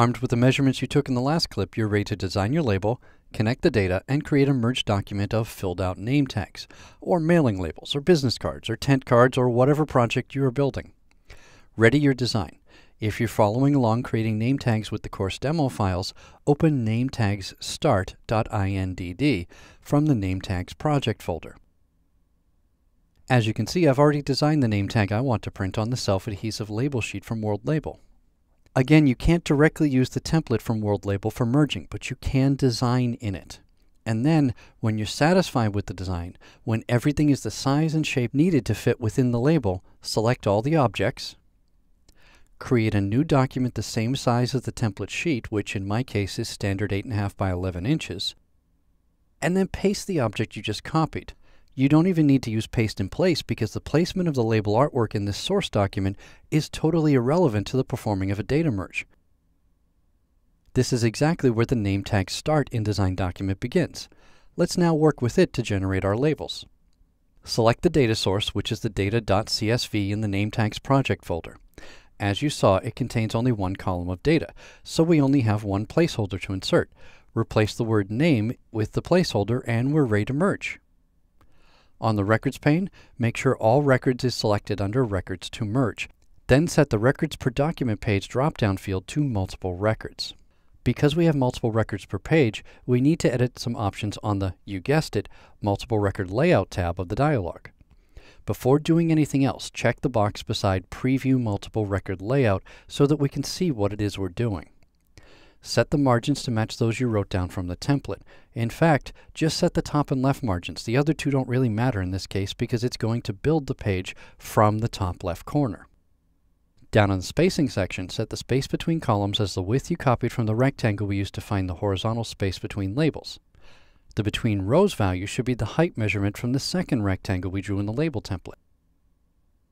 Armed with the measurements you took in the last clip, you're ready to design your label, connect the data, and create a merged document of filled out name tags, or mailing labels, or business cards, or tent cards, or whatever project you are building. Ready your design. If you're following along creating name tags with the course demo files, open nametagsstart.indd from the name tags project folder. As you can see, I've already designed the name tag I want to print on the self-adhesive label sheet from World Label. Again, you can't directly use the template from World Label for merging, but you can design in it. And then, when you're satisfied with the design, when everything is the size and shape needed to fit within the label, select all the objects, create a new document the same size as the template sheet, which in my case is standard 8.5 by 11 inches, and then paste the object you just copied. You don't even need to use paste in place because the placement of the label artwork in this source document is totally irrelevant to the performing of a data merge. This is exactly where the name tag start InDesign document begins. Let's now work with it to generate our labels. Select the data source, which is the data.csv in the name tags project folder. As you saw, it contains only one column of data, so we only have one placeholder to insert. Replace the word name with the placeholder and we're ready to merge. On the Records pane, make sure All Records is selected under Records to merge. Then set the Records per Document page drop-down field to Multiple Records. Because we have multiple records per page, we need to edit some options on the, you guessed it, Multiple Record Layout tab of the dialog. Before doing anything else, check the box beside Preview Multiple Record Layout so that we can see what it is we're doing. Set the margins to match those you wrote down from the template. In fact, just set the top and left margins. The other two don't really matter in this case because it's going to build the page from the top left corner. Down in the spacing section, set the space between columns as the width you copied from the rectangle we used to find the horizontal space between labels. The between rows value should be the height measurement from the second rectangle we drew in the label template.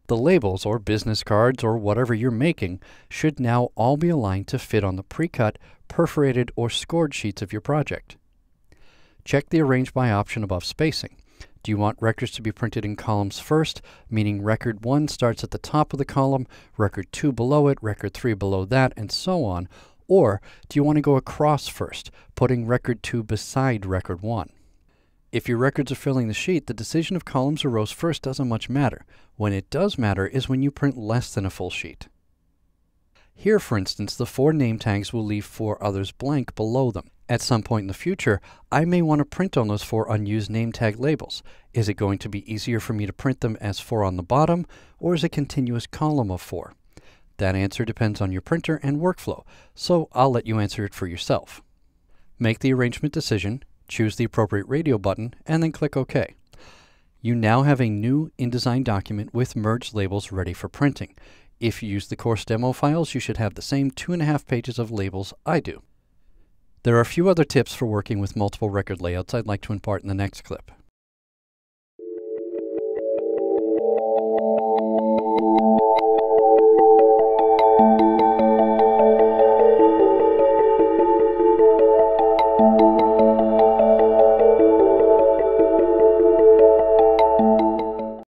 The labels, or business cards, or whatever you're making, should now all be aligned to fit on the pre-cut, perforated, or scored sheets of your project. Check the Arrange by option above spacing. Do you want records to be printed in columns first, meaning record 1 starts at the top of the column, record 2 below it, record 3 below that, and so on, or do you want to go across first, putting record 2 beside record 1? If your records are filling the sheet, the decision of columns or rows first doesn't much matter. When it does matter is when you print less than a full sheet. Here, for instance, the four name tags will leave four others blank below them. At some point in the future, I may want to print on those four unused name tag labels. Is it going to be easier for me to print them as four on the bottom, or as a continuous column of four? That answer depends on your printer and workflow, so I'll let you answer it for yourself. Make the arrangement decision, choose the appropriate radio button, and then click OK. You now have a new InDesign document with merged labels ready for printing. If you use the course demo files, you should have the same two and a half pages of labels I do. There are a few other tips for working with multiple record layouts I'd like to impart in the next clip.